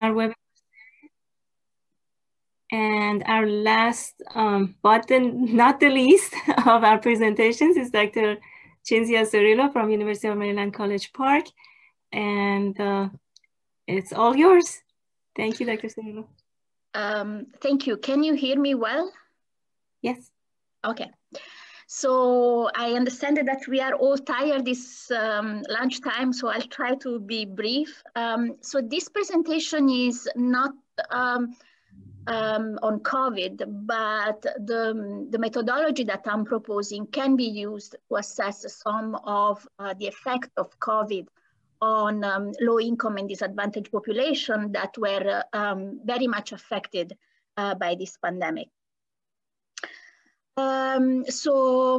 our webinar. And our last, um, but then not the least of our presentations is Dr. Cinzia Cirillo from University of Maryland College Park. And uh, it's all yours. Thank you, Dr. Cirillo. Um, thank you. Can you hear me well? Yes. Okay. So I understand that we are all tired this um, lunchtime, so I'll try to be brief. Um, so this presentation is not um, um on COVID, but the, the methodology that I'm proposing can be used to assess some of uh, the effect of COVID on um, low income and disadvantaged population that were um, very much affected uh, by this pandemic. Um, so,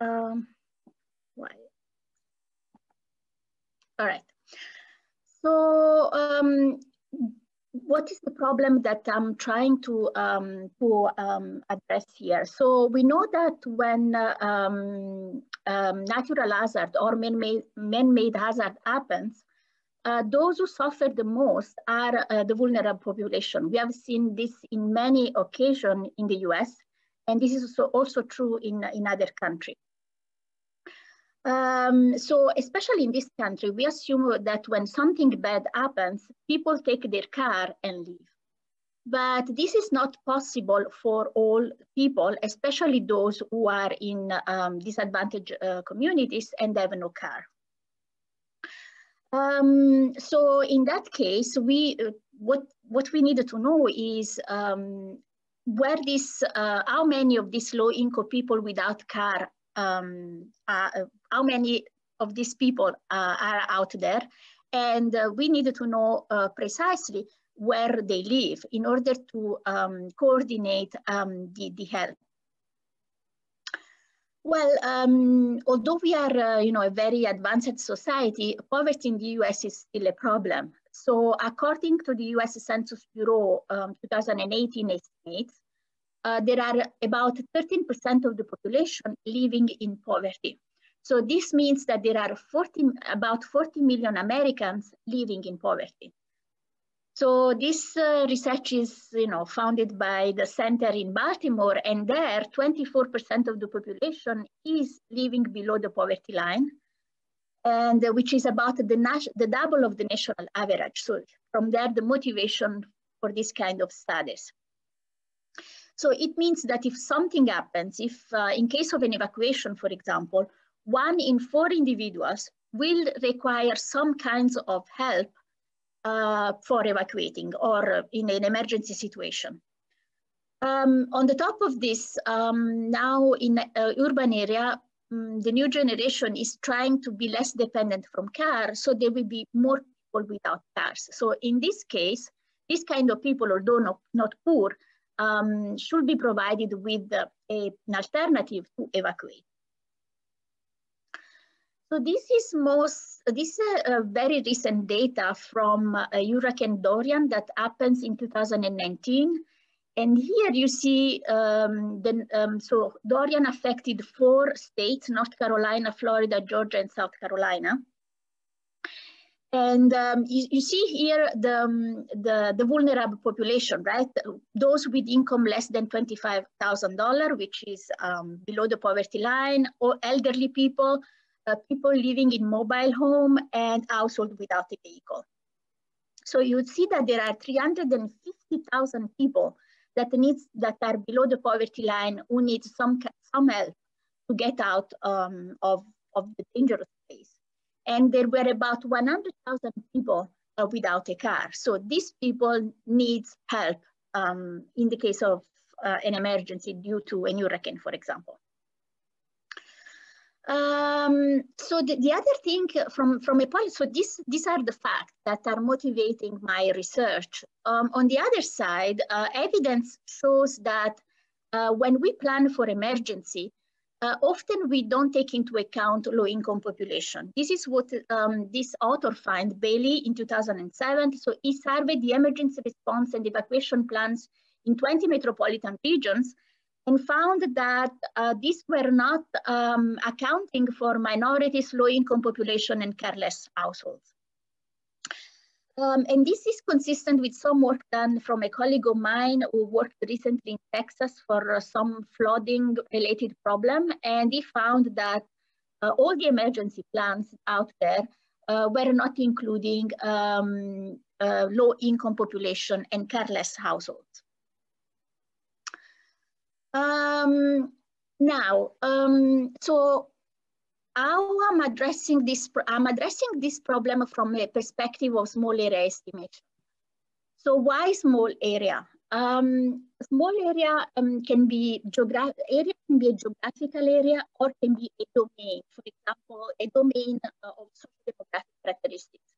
um, why? All right. So, um, what is the problem that I'm trying to um, to um, address here? So we know that when uh, um, um natural hazard or man-made man hazard happens, uh, those who suffer the most are uh, the vulnerable population. We have seen this in many occasions in the US, and this is also, true in, in other countries. Um, so especially in this country, we assume that when something bad happens, people take their car and leave. But this is not possible for all people, especially those who are in um, disadvantaged uh, communities and have no car. Um, so in that case, we uh, what what we needed to know is um, where this, uh, how many of these low income people without car, um, uh, how many of these people uh, are out there? And uh, we needed to know uh, precisely where they live in order to um, coordinate um, the, the help. Well, um, although we are, uh, you know, a very advanced society, poverty in the US is still a problem. So according to the US Census Bureau um, 2018 estimates, uh, there are about 13% of the population living in poverty. So this means that there are 40, about 40 million Americans living in poverty. So this uh, research is you know, founded by the center in Baltimore and there 24% of the population is living below the poverty line and uh, which is about the, the double of the national average. So from there, the motivation for this kind of studies. So it means that if something happens, if uh, in case of an evacuation, for example, one in four individuals will require some kinds of help uh, for evacuating or in an emergency situation. Um, on the top of this, um, now in uh, urban area, um, the new generation is trying to be less dependent from cars, so there will be more people without cars. So in this case, this kind of people, although not, not poor, um, should be provided with a, an alternative to evacuate. So this is most, this is a, a very recent data from uh, Hurricane Dorian that happens in 2019. And here you see, um, the, um, so Dorian affected four states, North Carolina, Florida, Georgia, and South Carolina. And um, you, you, see here the, um, the, the, vulnerable population, right? Those with income less than $25,000, which is um, below the poverty line, or elderly people, uh, people living in mobile home, and household without a vehicle. So you would see that there are 350,000 people that needs that are below the poverty line who need some some help to get out um, of, of the dangerous place and there were about 100,000 people uh, without a car. So these people need help um, in the case of uh, an emergency due to a new hurricane, for example. Um, so the, the, other thing from, from a point, so this, these are the facts that are motivating my research. Um, on the other side, uh, evidence shows that uh, when we plan for emergency, uh, often we don't take into account low-income population. This is what um, this author find, Bailey, in 2007. So he surveyed the emergency response and evacuation plans in 20 metropolitan regions and found that uh, these were not um, accounting for minorities, low-income population, and carless households. Um, and this is consistent with some work done from a colleague of mine who worked recently in Texas for uh, some flooding related problem. And he found that uh, all the emergency plans out there uh, were not including um, uh, low income population and carless households. Um, now, um, so how I'm addressing this, I'm addressing this problem from a perspective of small area estimation. So why small area? Um, small area um, can be area can be a geographical area or can be a domain. For example, a domain uh, of social demographic characteristics.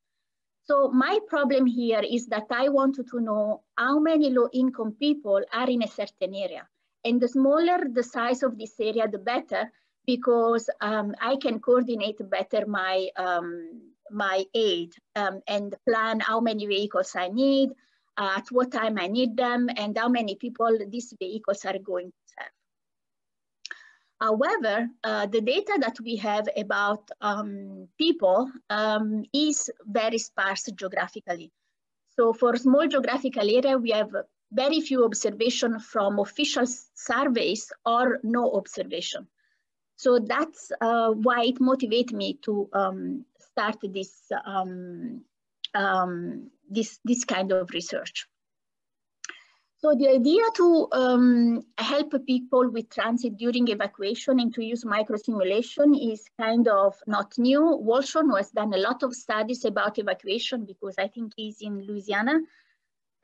So my problem here is that I wanted to know how many low-income people are in a certain area. And the smaller the size of this area, the better, because um, I can coordinate better my, um, my aid um, and plan how many vehicles I need, uh, at what time I need them, and how many people these vehicles are going to serve. However, uh, the data that we have about um, people um, is very sparse geographically. So for small geographical area, we have very few observation from official surveys or no observation. So that's uh, why it motivated me to um, start this, um, um, this, this kind of research. So the idea to um, help people with transit during evacuation and to use microsimulation is kind of not new. Wolshon has done a lot of studies about evacuation because I think he's in Louisiana.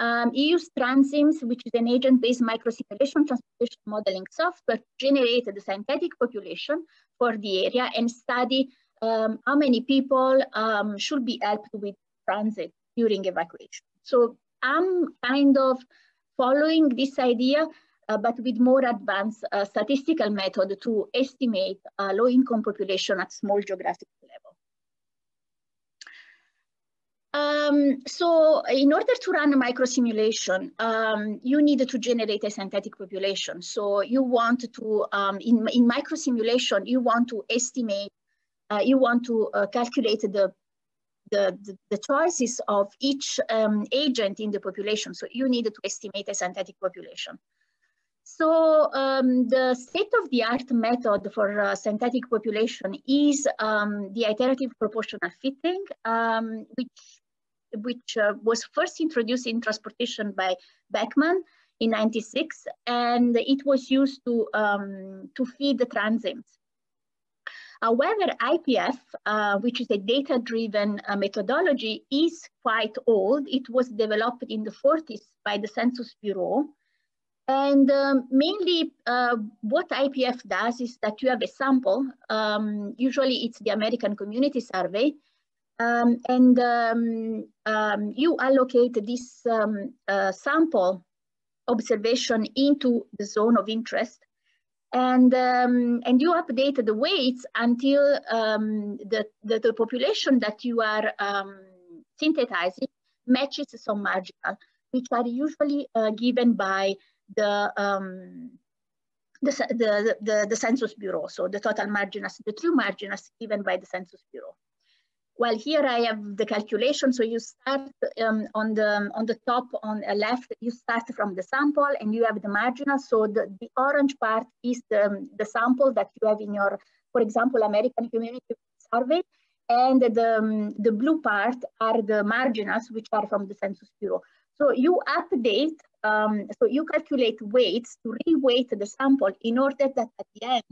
Um, used Transims, which is an agent-based microsimulation transportation modeling software, to generate the synthetic population for the area and study um, how many people um, should be helped with transit during evacuation. So I'm kind of following this idea, uh, but with more advanced uh, statistical method to estimate uh, low-income population at small geographic level. Um, so in order to run a microsimulation, um, you need to generate a synthetic population. So you want to, um, in, in microsimulation, you want to estimate, uh, you want to uh, calculate the, the, the, the, choices of each um, agent in the population. So you need to estimate a synthetic population. So um, the state-of-the-art method for uh, synthetic population is um, the iterative proportional fitting, um, which which uh, was first introduced in transportation by Beckman in 96, and it was used to, um, to feed the TRANSIMS. However, IPF, uh, which is a data-driven uh, methodology, is quite old. It was developed in the 40s by the Census Bureau. And um, mainly uh, what IPF does is that you have a sample, um, usually it's the American Community Survey, um, and um, um, you allocate this um, uh, sample observation into the zone of interest and um, and you update the weights until um, the, the, the population that you are synthesizing matches some marginal, which are usually uh, given by the the, the, the, the, Census Bureau, so the total marginals, the true marginals given by the Census Bureau. Well, here I have the calculation. So you start um, on the on the top on the left, you start from the sample and you have the marginal. So the, the orange part is the, the sample that you have in your, for example, American Community Survey. And the, um, the blue part are the marginals, which are from the Census Bureau. So you update, um, so you calculate weights to re-weight the sample in order that at the end,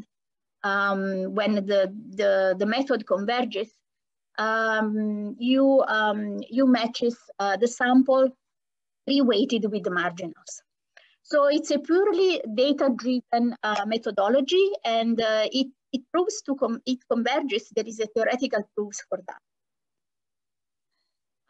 um, when the, the, the method converges, um, you, um, you matches uh, the sample reweighted with the marginals. So it's a purely data-driven uh, methodology and uh, it, it proves to, com it converges, there is a theoretical proof for that.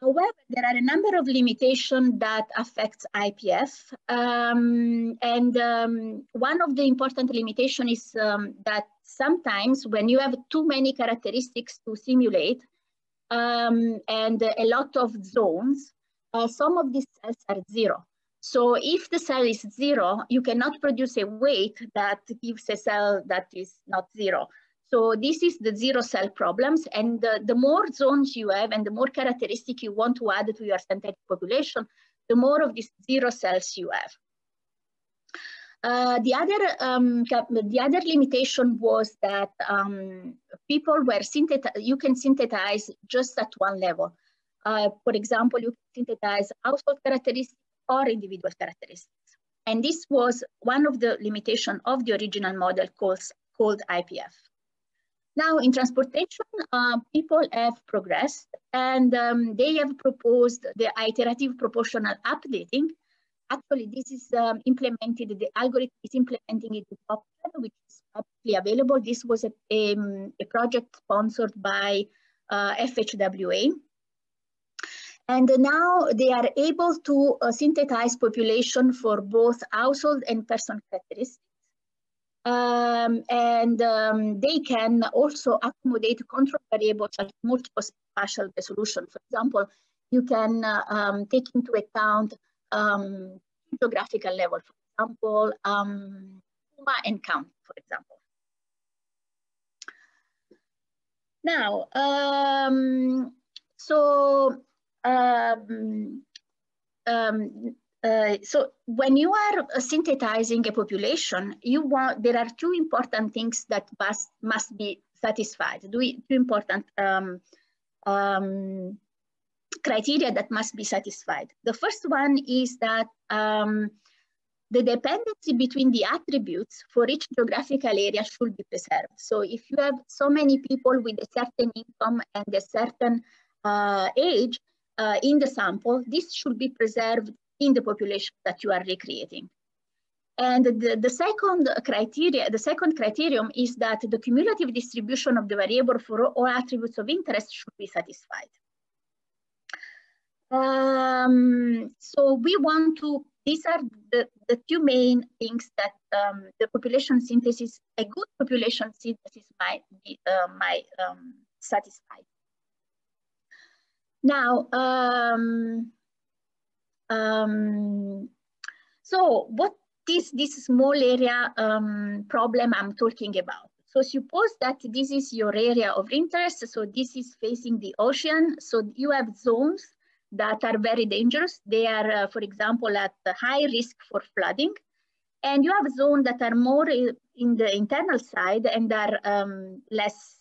However, there are a number of limitations that affect IPF. Um, and um, one of the important limitations is um, that sometimes when you have too many characteristics to simulate, um, and a lot of zones, uh, some of these cells are zero. So if the cell is zero, you cannot produce a weight that gives a cell that is not zero. So this is the zero cell problems. And the, the more zones you have and the more characteristic you want to add to your synthetic population, the more of these zero cells you have. Uh, the other um, the other limitation was that um, people were you can synthesize just at one level. Uh, for example, you can synthesize household characteristics or individual characteristics. And this was one of the limitations of the original model called, called IPF. Now in transportation, uh, people have progressed and um, they have proposed the iterative proportional updating. Actually, this is um, implemented, the algorithm is implementing it with which is publicly available. This was a, a, a project sponsored by uh, FHWA. And now they are able to uh, synthesize population for both household and person characteristics. Um, and um, they can also accommodate control variables at multiple spatial resolution. For example, you can uh, um, take into account um, geographical level, for example, um, Puma and count, for example. Now, um, so um, uh, so when you are uh, synthesizing a population, you want there are two important things that must must be satisfied. Two, two important um, um, criteria that must be satisfied. The first one is that um, the dependency between the attributes for each geographical area should be preserved. So if you have so many people with a certain income and a certain uh, age uh, in the sample, this should be preserved in the population that you are recreating. And the, the second criteria, the second criterion is that the cumulative distribution of the variable for all attributes of interest should be satisfied. Um, so we want to, these are the, the two main things that um, the population synthesis, a good population synthesis might be, uh, might um, satisfy. Now, um, um, so what is this small area um, problem I'm talking about? So suppose that this is your area of interest. So this is facing the ocean. So you have zones that are very dangerous. They are, uh, for example, at high risk for flooding. And you have zones that are more in the internal side and are um, less,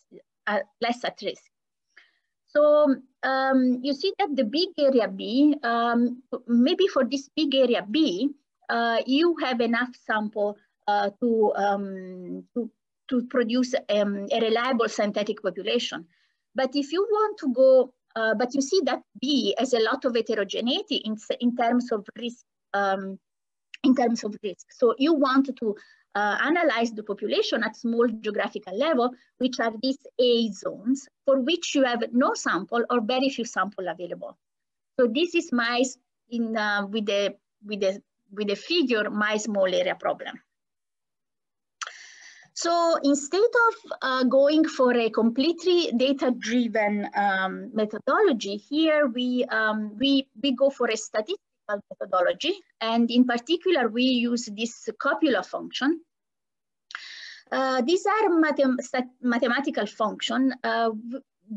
uh, less at risk. So um, you see that the big area B, um, maybe for this big area B, uh, you have enough sample uh, to, um, to, to produce um, a reliable synthetic population. But if you want to go, uh, but you see that B has a lot of heterogeneity in, in terms of risk, um, in terms of risk. So you want to uh, analyze the population at small geographical level, which are these A zones, for which you have no sample or very few sample available. So this is my, in, uh, with, the, with, the, with the figure, my small area problem. So instead of uh, going for a completely data-driven um, methodology, here we, um, we, we go for a statistical methodology. And in particular, we use this copula function. Uh, these are mathem mathematical function uh,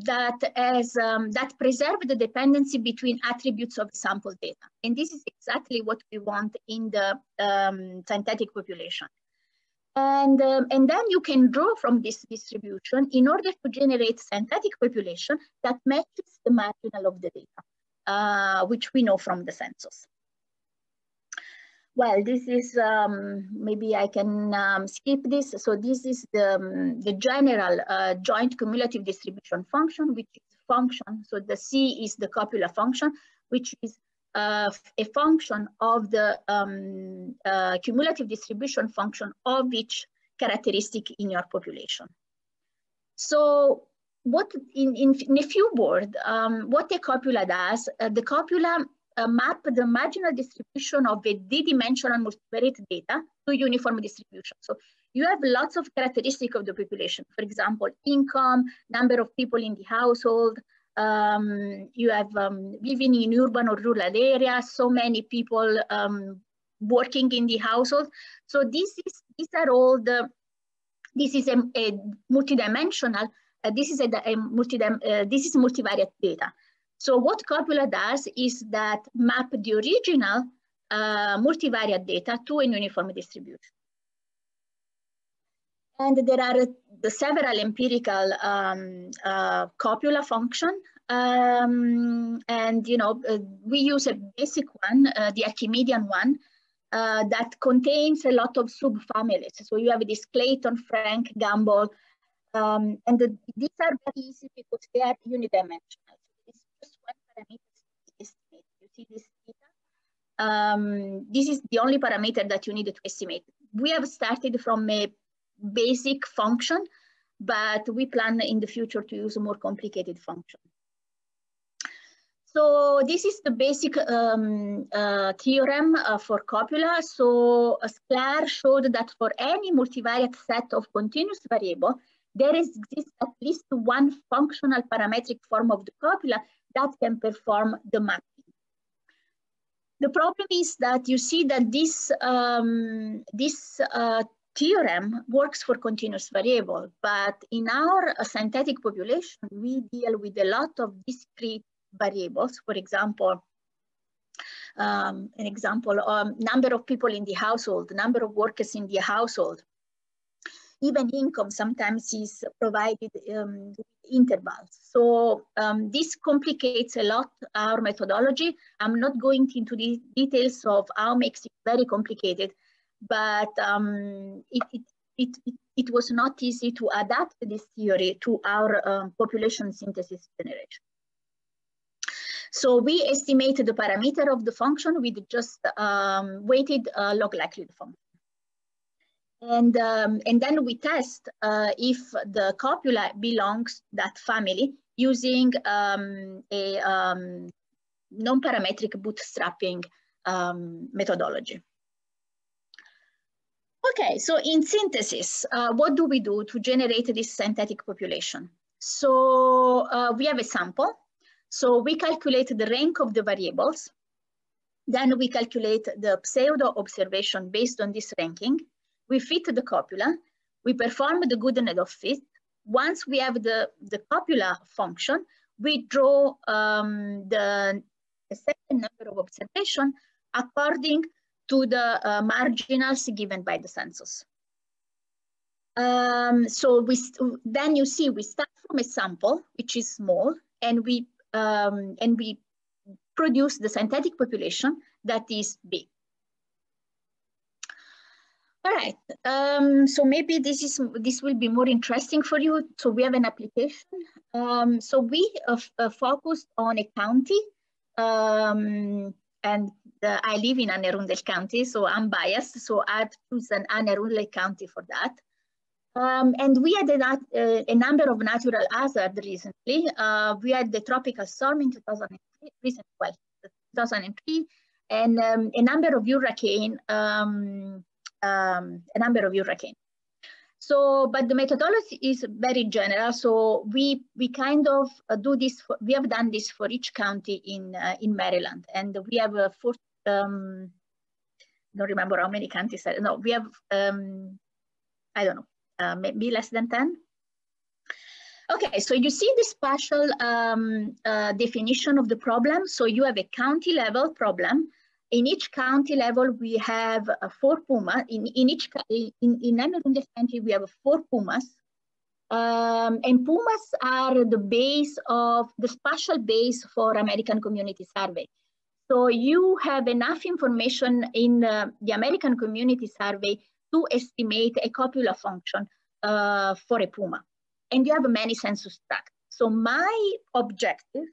that as um, that preserve the dependency between attributes of sample data. And this is exactly what we want in the um, synthetic population. And, um, and then you can draw from this distribution in order to generate synthetic population that matches the marginal of the data, uh, which we know from the census. Well, this is, um, maybe I can um, skip this. So this is the, um, the general uh, joint cumulative distribution function, which is function. So the C is the copula function, which is uh, a function of the um, uh, cumulative distribution function of each characteristic in your population. So what in, in, in a few words, um, what the copula does, uh, the copula uh, map the marginal distribution of a d-dimensional multivariate data to uniform distribution. So you have lots of characteristics of the population. For example, income, number of people in the household, um, you have um, living in urban or rural areas, so many people um, working in the household. So this is, these are all the This is a, a multidimensional, uh, this is a, a multi, uh, this is multivariate data. So what Copula does is that map the original uh, multivariate data to a uniform distribution. And there are the several empirical um, uh, copula function. Um, and, you know, uh, we use a basic one, uh, the Archimedean one, uh, that contains a lot of subfamilies. So you have this Clayton, Frank, Gumbel, um, and the, these are very easy because they are unidimensional. It's just one parameter estimate. You see this? Um, this is the only parameter that you need to estimate. We have started from a basic function, but we plan in the future to use a more complicated function. So this is the basic um, uh, theorem uh, for copula. So uh, Sklar showed that for any multivariate set of continuous variable, there exists at least one functional parametric form of the copula that can perform the mapping. The problem is that you see that this, um, this uh, theorem works for continuous variable, but in our uh, synthetic population, we deal with a lot of discrete variables. For example, um, an example, um, number of people in the household, number of workers in the household. Even income sometimes is provided um, intervals. So um, this complicates a lot our methodology. I'm not going into the details of how makes it very complicated, but um, it, it, it, it, was not easy to adapt this theory to our um, population synthesis generation. So we estimated the parameter of the function with just um, weighted uh, log likelihood function. And, um, and then we test uh, if the copula belongs that family using um, a um, non-parametric bootstrapping um, methodology. Okay, so in synthesis, uh, what do we do to generate this synthetic population? So uh, we have a sample. So we calculate the rank of the variables. Then we calculate the pseudo observation based on this ranking. We fit the copula. We perform the goodness of fit. Once we have the, the copula function, we draw um, the, the second number of observation according to the uh, marginals given by the census. Um, so we then you see we start from a sample which is small, and we um, and we produce the synthetic population that is big. All right, um, so maybe this is this will be more interesting for you. So we have an application. Um, so we uh, uh, focused on a county um, and uh, I live in Anne Arundel County, so I'm biased. So I've chosen Anne Arundel County for that. Um, and we had a, uh, a, number of natural hazards recently. Uh, we had the tropical storm in 2003, recent, well, 2003, and um, a number of hurricane, um, um, a number of hurricane. So, but the methodology is very general. So we we kind of uh, do this. For, we have done this for each county in uh, in Maryland, and we have uh. Um, don't remember how many counties. No, we have. Um, I don't know. Uh, maybe less than ten. Okay, so you see the spatial um, uh, definition of the problem. So you have a county level problem in each county level, we have uh, four pumas. In, in each in, in Anne Arundel County, we have four Pumas. Um, and Pumas are the base of the spatial base for American Community Survey. So you have enough information in uh, the American Community Survey to estimate a copula function uh, for a Puma. And you have many census tracts. So my objective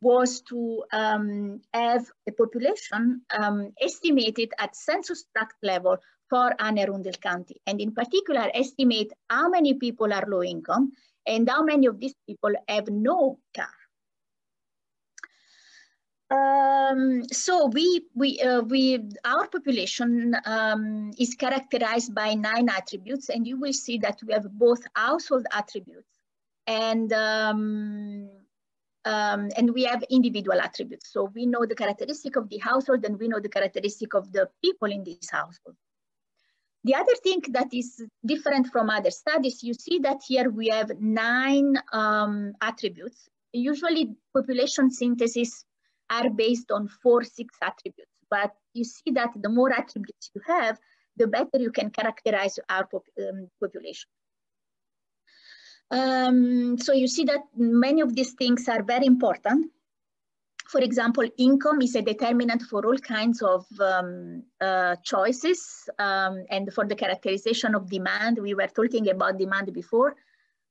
was to um, have a population um, estimated at census tract level for Anne Arundel County, and in particular, estimate how many people are low income and how many of these people have no car. Um, so we, we, uh, we, our population um, is characterized by nine attributes, and you will see that we have both household attributes and um, um, and we have individual attributes. So we know the characteristic of the household and we know the characteristic of the people in this household. The other thing that is different from other studies, you see that here we have nine um, attributes. Usually population synthesis are based on four, six attributes, but you see that the more attributes you have, the better you can characterize our pop um, population. Um, so you see that many of these things are very important. For example, income is a determinant for all kinds of um, uh, choices um, and for the characterization of demand. We were talking about demand before.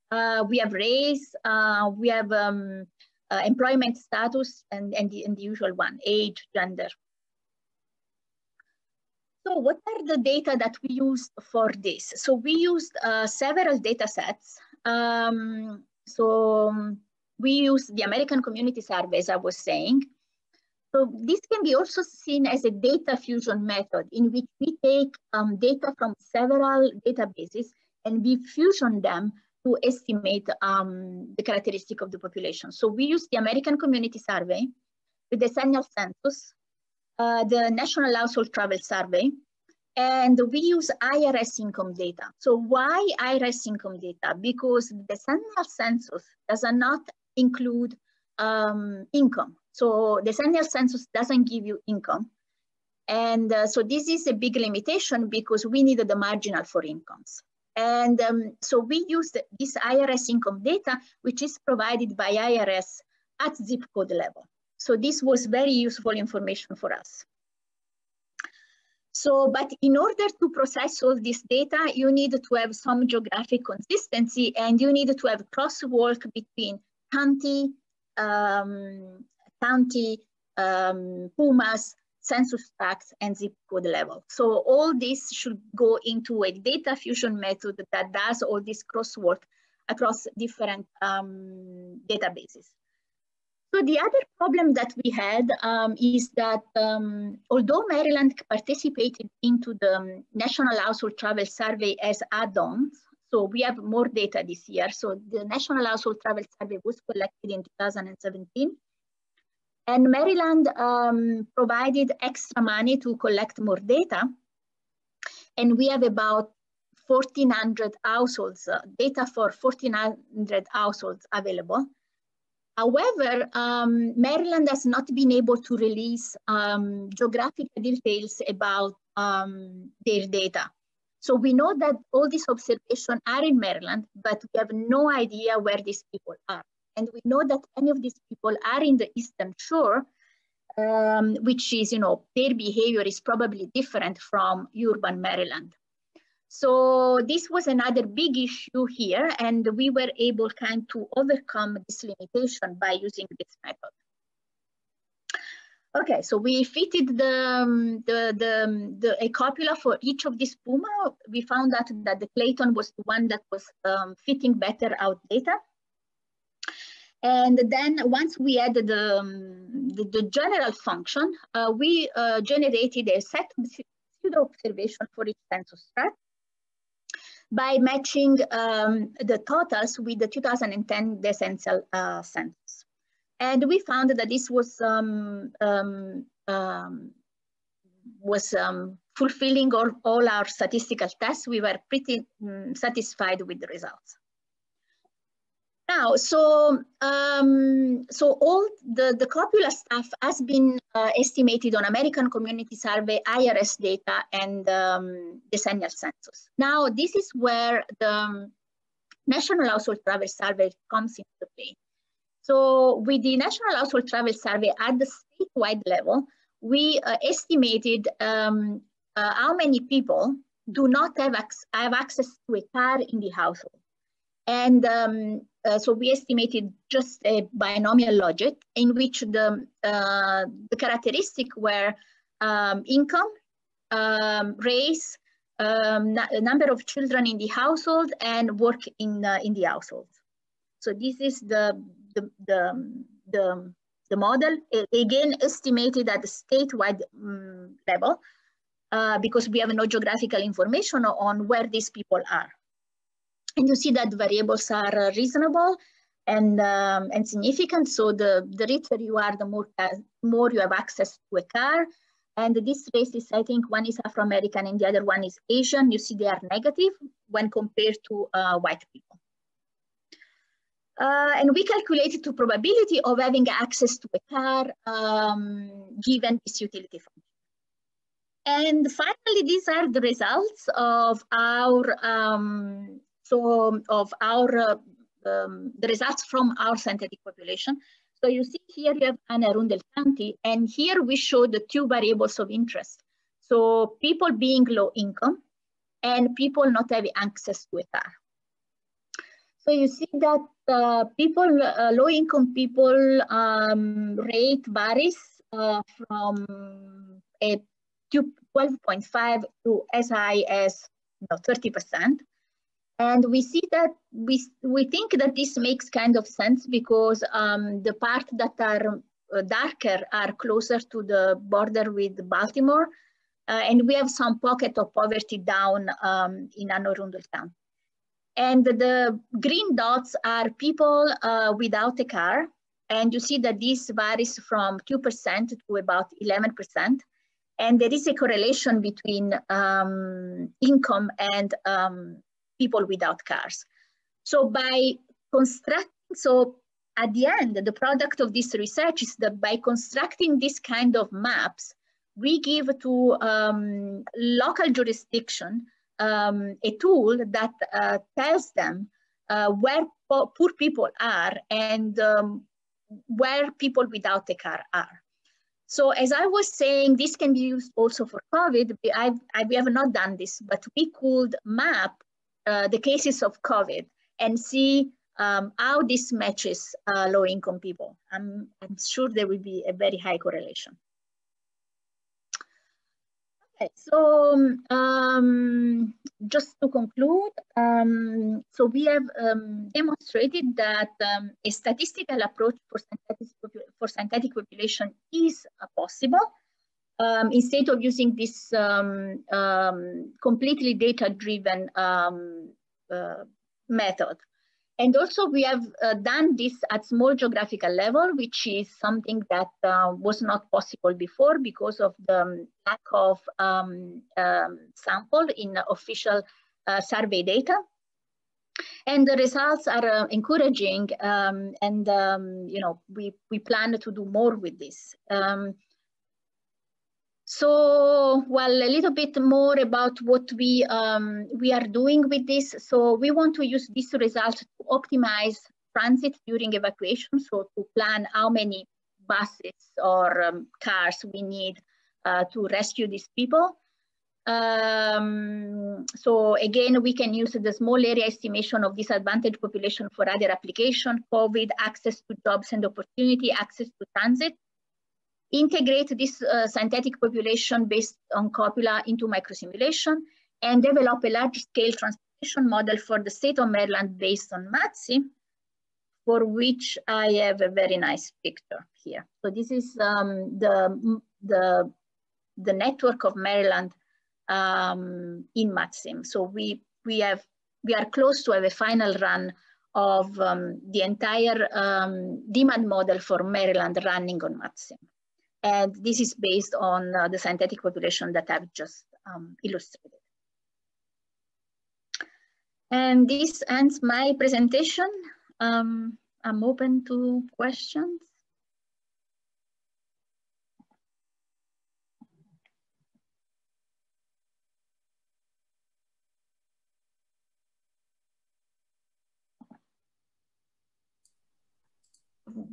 Uh, we have race, uh, we have um, uh, employment status, and, and, the, and the usual one, age, gender. So what are the data that we used for this? So we used uh, several data sets. Um, so um, we use the American Community Survey, as I was saying. So this can be also seen as a data fusion method in which we take um, data from several databases and we fusion them to estimate um, the characteristic of the population. So we use the American Community Survey, the decennial census, uh, the National Household Travel Survey, and we use IRS income data. So why IRS income data? Because the decennial census does not include um, income. So the decennial census doesn't give you income. And uh, so this is a big limitation because we needed the marginal for incomes. And um, so we used this IRS income data, which is provided by IRS at zip code level. So this was very useful information for us. So, but in order to process all this data, you need to have some geographic consistency and you need to have crosswalk between county, um, county, um, PUMAs, census tracts, and zip code level. So all this should go into a data fusion method that does all this crosswalk across different um, databases. So the other problem that we had um, is that um, although Maryland participated into the National Household Travel Survey as add-ons, so we have more data this year. So the National Household Travel Survey was collected in 2017. And Maryland um, provided extra money to collect more data. And we have about 1,400 households, uh, data for 1,400 households available. However, um, Maryland has not been able to release um, geographic details about um, their data. So we know that all these observations are in Maryland, but we have no idea where these people are. And we know that any of these people are in the Eastern Shore, um, which is, you know, their behavior is probably different from urban Maryland. So this was another big issue here, and we were able kind to overcome this limitation by using this method. Okay, so we fitted the, um, the, the, the, a copula for each of these puma. We found out that the Clayton was the one that was um, fitting better out data. And then once we added the, um, the, the, general function, uh, we uh, generated a set of pseudo observation for each census tract by matching um, the totals with the 2010 decennial uh, census. And we found that this was um, um, um, was um, fulfilling all, all our statistical tests. We were pretty um, satisfied with the results. Now, so um, so all the, the copula stuff has been uh, estimated on American Community Survey, IRS data, and um, decennial census. Now, this is where the National Household Travel Survey comes into play. So with the National Household Travel Survey at the statewide level, we uh, estimated um, uh, how many people do not have, have access to a car in the household. And um, uh, so we estimated just a binomial logit in which the, uh, the characteristic were um, income, um, race, um, number of children in the household, and work in, uh, in the household. So this is the the, the, the, the model, again, estimated at the statewide um, level, uh, because we have no geographical information on where these people are. And you see that variables are uh, reasonable and, um, and significant. So the, the richer you are, the more, uh, more you have access to a car. And these races, I think one is Afro-American and the other one is Asian. You see they are negative when compared to uh, white people. Uh, and we calculated the probability of having access to a car um, given this utility function. And finally, these are the results of our um, so of our uh, um, the results from our synthetic population. So you see here you have Anne Arundel County, and here we show the two variables of interest. So people being low income and people not having access to a. So you see that uh, people, uh, low income people um, rate varies uh, from a 12.5 to as high as you know, 30%. And we see that we, we think that this makes kind of sense because um, the part that are uh, darker are closer to the border with Baltimore. Uh, and we have some pocket of poverty down um, in Anne Arundel County. And the green dots are people uh, without a car. And you see that this varies from 2% to about 11%. And there is a correlation between um, income and um, people without cars. So by constructing, so at the end, the product of this research is that by constructing this kind of maps, we give to um, local jurisdiction um, a tool that uh, tells them uh, where po poor people are and um, where people without a car are. So as I was saying, this can be used also for COVID. I've, I, we have not done this, but we could map uh, the cases of COVID and see um, how this matches uh, low income people. I'm, I'm sure there will be a very high correlation. Okay, so um, just to conclude, um, so we have um, demonstrated that um, a statistical approach for synthetic, for synthetic population is possible um, instead of using this um, completely data-driven uh, method. And also we have uh, done this at small geographical level, which is something that uh, was not possible before because of the um, lack of um, um, sample in official uh, survey data. And the results are uh, encouraging um, and, um, you know, we, we plan to do more with this. So, well, a little bit more about what we, um, we are doing with this. So we want to use this result to optimize transit during evacuation. So to plan how many buses or um, cars we need uh, to rescue these people. Um, so again, we can use the small area estimation of disadvantaged population for other application, COVID, access to jobs and opportunity, access to transit integrate this uh, synthetic population based on copula into microsimulation and develop a large-scale transportation model for the state of Maryland based on MATSIM, for which I have a very nice picture here. So this is um, the, the, the network of Maryland um, in MATSIM. So we, we, have, we are close to have a final run of um, the entire um, demand model for Maryland running on MATSIM. And this is based on uh, the synthetic population that I've just um, illustrated. And this ends my presentation. Um, I'm open to questions.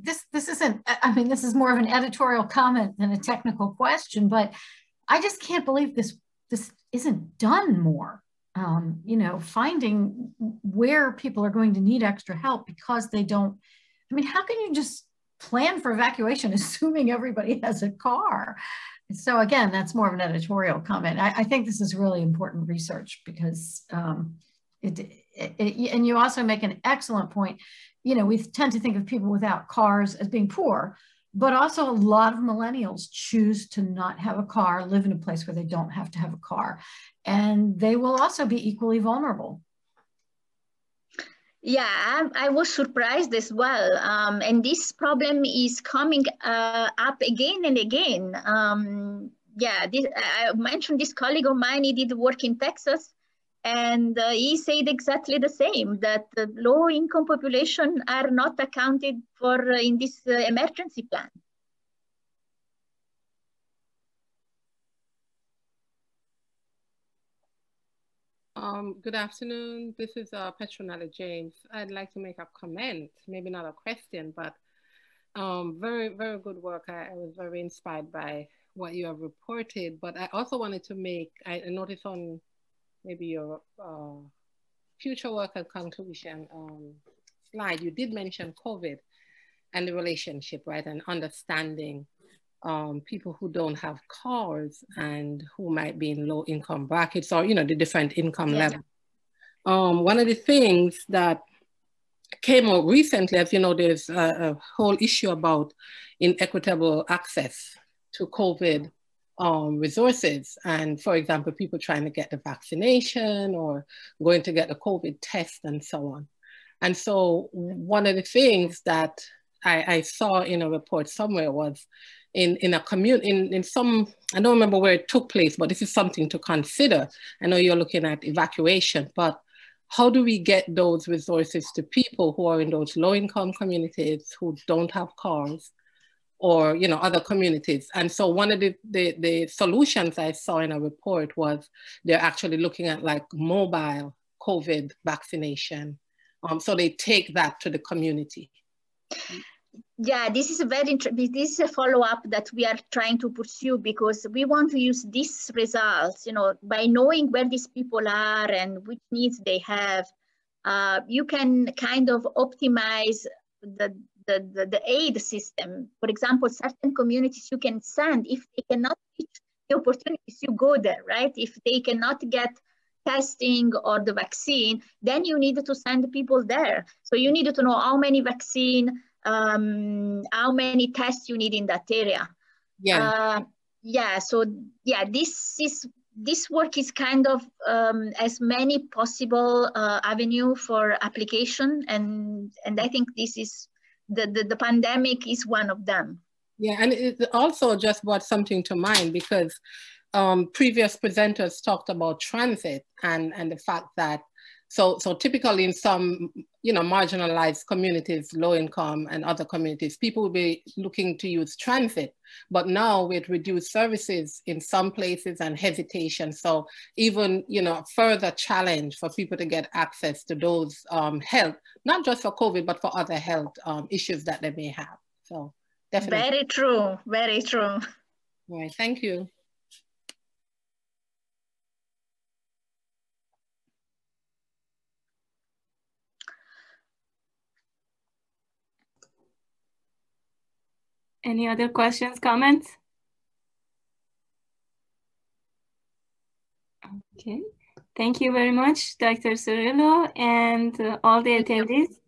This this isn't i mean this is more of an editorial comment than a technical question but i just can't believe this this isn't done more. Um, you know finding where people are going to need extra help because they don't i mean how can you just plan for evacuation assuming everybody has a car? So again that's more of an editorial comment. I, I think this is really important research because um, it, and you also make an excellent point you know, we tend to think of people without cars as being poor, but also a lot of millennials choose to not have a car, live in a place where they don't have to have a car. And they will also be equally vulnerable. Yeah, I, I was surprised as well. Um, and this problem is coming uh, up again and again. Um, yeah, this, I mentioned this colleague of mine, he did work in Texas, and uh, he said exactly the same, that low income population are not accounted for uh, in this uh, emergency plan. Um, good afternoon. This is uh, Petronella James. I'd like to make a comment, maybe not a question, but um, very, very good work. I, I, was very inspired by what you have reported, but I also wanted to make, I noticed on maybe your uh, future work and conclusion um, slide, you did mention COVID and the relationship, right? And understanding um, people who don't have cars and who might be in low income brackets or, you know, the different income yeah. levels. Um, one of the things that came out recently, as you know, there's a, a whole issue about inequitable access to COVID um, resources. And for example, people trying to get the vaccination or going to get the COVID test and so on. And so one of the things that I, I saw in a report somewhere was in, in a community, in, in some, I don't remember where it took place, but this is something to consider. I know you're looking at evacuation, but how do we get those resources to people who are in those low income communities who don't have cars or you know other communities and so one of the, the, the solutions i saw in a report was they're actually looking at like mobile covid vaccination um, so they take that to the community yeah, this is a very interesting. this is a follow up that we are trying to pursue because we want to use these results, you know, by knowing where these people are and which needs they have. Uh, you can kind of optimize the, the, the, the aid system. For example, certain communities you can send if they cannot reach the opportunities, you go there, right? If they cannot get testing or the vaccine, then you need to send people there. So you need to know how many vaccine um, how many tests you need in that area. Yeah. Uh, yeah. So yeah, this is this work is kind of um, as many possible uh, avenue for application, and and I think this is the, the the pandemic is one of them. Yeah, and it also just brought something to mind because um, previous presenters talked about transit and and the fact that so, so typically in some, you know, marginalized communities, low income and other communities, people will be looking to use transit, but now with reduced services in some places and hesitation. So even, you know, further challenge for people to get access to those um, health, not just for COVID, but for other health um, issues that they may have. So definitely. Very true, very true. All right, thank you. Any other questions, comments? Okay, thank you very much, Dr. Cirillo and uh, all the attendees.